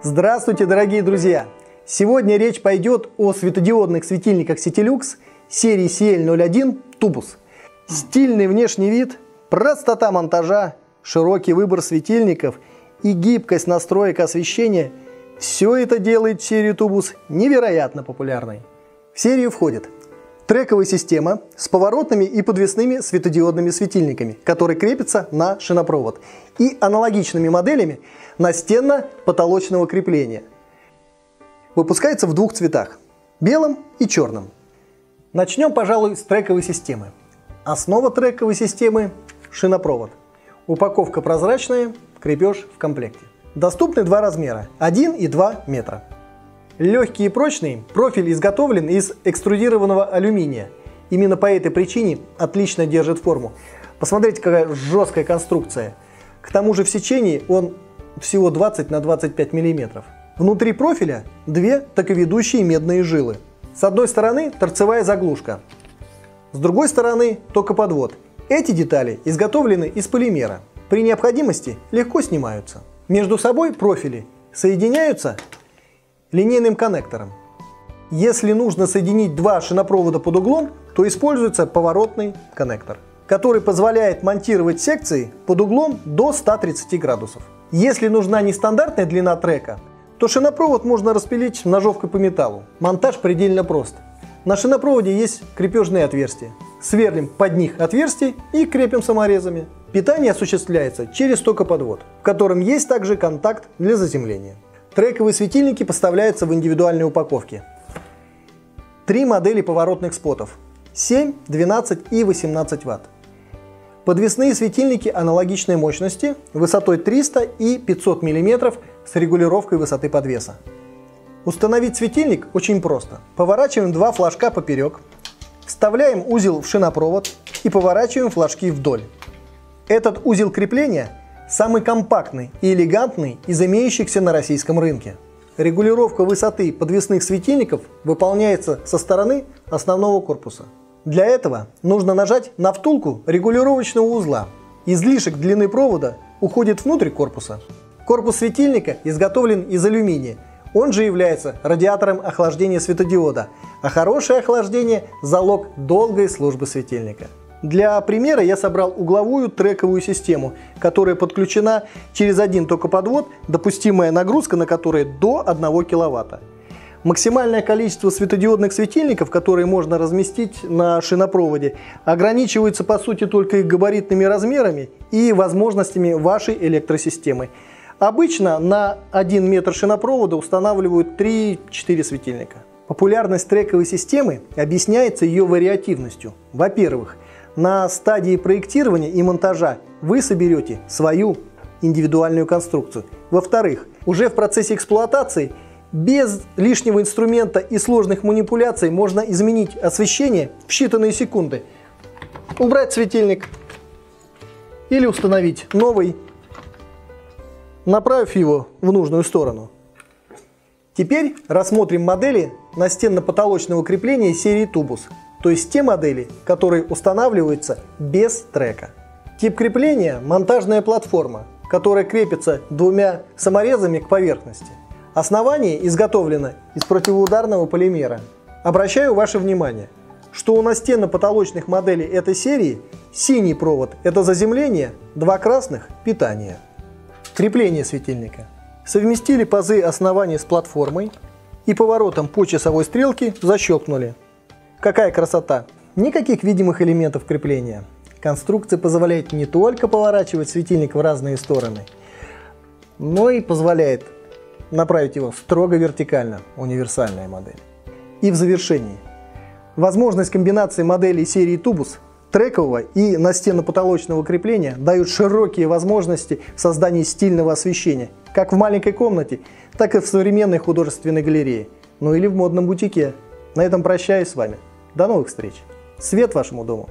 Здравствуйте, дорогие друзья! Сегодня речь пойдет о светодиодных светильниках Citilux серии CL01 Tubus. Стильный внешний вид, простота монтажа, широкий выбор светильников и гибкость настроек освещения – все это делает серию Tubus невероятно популярной. В серию входит трековая система с поворотными и подвесными светодиодными светильниками, которые крепятся на шинопровод, и аналогичными моделями настенно-потолочного крепления. Выпускается в двух цветах – белом и черном. Начнем, пожалуй, с трековой системы. Основа трековой системы – шинопровод. Упаковка прозрачная, крепеж в комплекте. Доступны два размера – 1 и 2 метра. Легкий и прочный, профиль изготовлен из экструдированного алюминия. Именно по этой причине отлично держит форму. Посмотрите, какая жесткая конструкция. К тому же в сечении он всего 20 на 25 мм. Внутри профиля две таковедущие медные жилы. С одной стороны торцевая заглушка, с другой стороны токоподвод. Эти детали изготовлены из полимера. При необходимости легко снимаются. Между собой профили соединяются линейным коннектором. Если нужно соединить два шинопровода под углом, то используется поворотный коннектор, который позволяет монтировать секции под углом до 130 градусов. Если нужна нестандартная длина трека, то шинопровод можно распилить ножовкой по металлу. Монтаж предельно прост. На шинопроводе есть крепежные отверстия. Сверлим под них отверстия и крепим саморезами. Питание осуществляется через токоподвод, в котором есть также контакт для заземления. Трековые светильники поставляются в индивидуальной упаковке. Три модели поворотных спотов 7, 12 и 18 Вт. Подвесные светильники аналогичной мощности высотой 300 и 500 мм с регулировкой высоты подвеса. Установить светильник очень просто. Поворачиваем два флажка поперек, вставляем узел в шинопровод и поворачиваем флажки вдоль. Этот узел крепления Самый компактный и элегантный из имеющихся на российском рынке. Регулировка высоты подвесных светильников выполняется со стороны основного корпуса. Для этого нужно нажать на втулку регулировочного узла. Излишек длины провода уходит внутрь корпуса. Корпус светильника изготовлен из алюминия. Он же является радиатором охлаждения светодиода, а хорошее охлаждение – залог долгой службы светильника. Для примера я собрал угловую трековую систему, которая подключена через один токоподвод, допустимая нагрузка на которой до 1 кВт. Максимальное количество светодиодных светильников, которые можно разместить на шинопроводе, ограничивается по сути только их габаритными размерами и возможностями вашей электросистемы. Обычно на 1 метр шинопровода устанавливают 3-4 светильника. Популярность трековой системы объясняется ее вариативностью. Во-первых, на стадии проектирования и монтажа вы соберете свою индивидуальную конструкцию. Во-вторых, уже в процессе эксплуатации без лишнего инструмента и сложных манипуляций можно изменить освещение в считанные секунды. Убрать светильник или установить новый, направив его в нужную сторону. Теперь рассмотрим модели настенно-потолочного крепления серии Tubus то есть те модели, которые устанавливаются без трека. Тип крепления – монтажная платформа, которая крепится двумя саморезами к поверхности. Основание изготовлено из противоударного полимера. Обращаю ваше внимание, что у настенно-потолочных моделей этой серии синий провод – это заземление, два красных – питание. Крепление светильника. Совместили пазы основания с платформой и поворотом по часовой стрелке защелкнули. Какая красота! Никаких видимых элементов крепления. Конструкция позволяет не только поворачивать светильник в разные стороны, но и позволяет направить его строго вертикально, универсальная модель. И в завершении. Возможность комбинации моделей серии Тубус трекового и настенно-потолочного крепления дают широкие возможности в создании стильного освещения, как в маленькой комнате, так и в современной художественной галерее, ну или в модном бутике. На этом прощаюсь с вами. До новых встреч! Свет вашему дому!